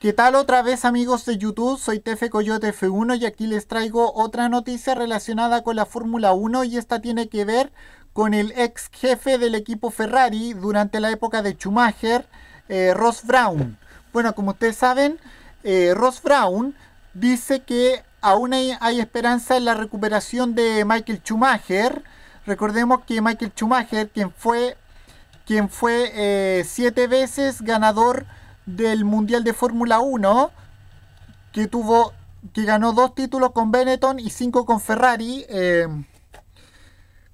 ¿Qué tal otra vez amigos de YouTube? Soy Tefe Coyote F1 y aquí les traigo otra noticia relacionada con la Fórmula 1 y esta tiene que ver con el ex jefe del equipo Ferrari durante la época de Schumacher, eh, Ross Brown. Bueno, como ustedes saben, eh, Ross Brown dice que aún hay, esperanza en la recuperación de Michael Schumacher. Recordemos que Michael Schumacher, quien fue, quien fue eh, siete veces ganador del Mundial de Fórmula 1, que tuvo, que ganó dos títulos con Benetton y cinco con Ferrari. Eh,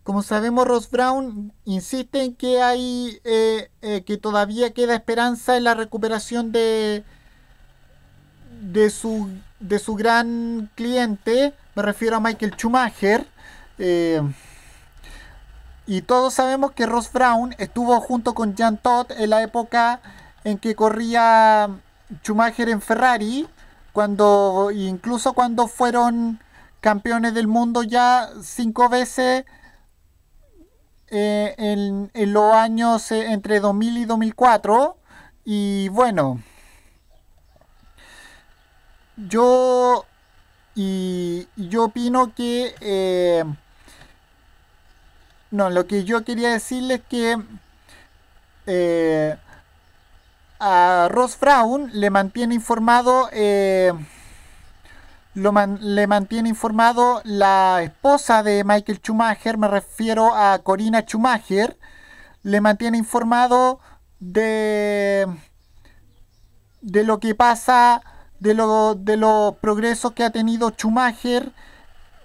como sabemos, Ross Brown insiste en que hay eh, eh, que todavía queda esperanza en la recuperación de de su de su gran cliente. Me refiero a Michael Schumacher. y todos sabemos que Ross Brown estuvo junto con Jan Todd en la época en que corría Schumacher en Ferrari, cuando incluso cuando fueron campeones del mundo ya cinco veces eh, en, los años eh, entre 2000 y 2004. Y bueno, yo y, yo opino que eh, no, lo que yo quería decirles que a Ross Brown le mantiene informado eh, le mantiene informado la esposa de Michael Schumacher, me refiero a Corina Schumacher, le mantiene informado de, de lo que pasa, de, lo, de los progresos que ha tenido Schumacher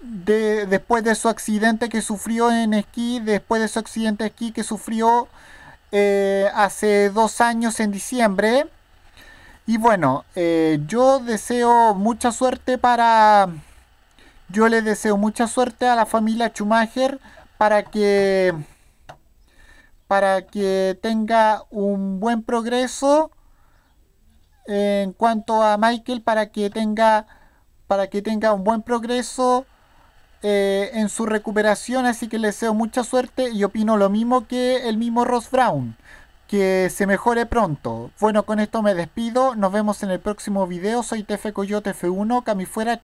de, después de su accidente que sufrió en esquí, después de su accidente de esquí que sufrió eh, hace dos años en diciembre. Y bueno, eh, yo deseo mucha suerte para... Yo le deseo mucha suerte a la familia Schumacher para que para que tenga un buen progreso en cuanto a Michael para que tenga para que tenga un buen progreso eh, en su recuperación, así que le deseo mucha suerte y opino lo mismo que el mismo Ross Brown. Que se mejore pronto. Bueno, con esto me despido. Nos vemos en el próximo video. Soy TF Coyote F1. Cami fuera.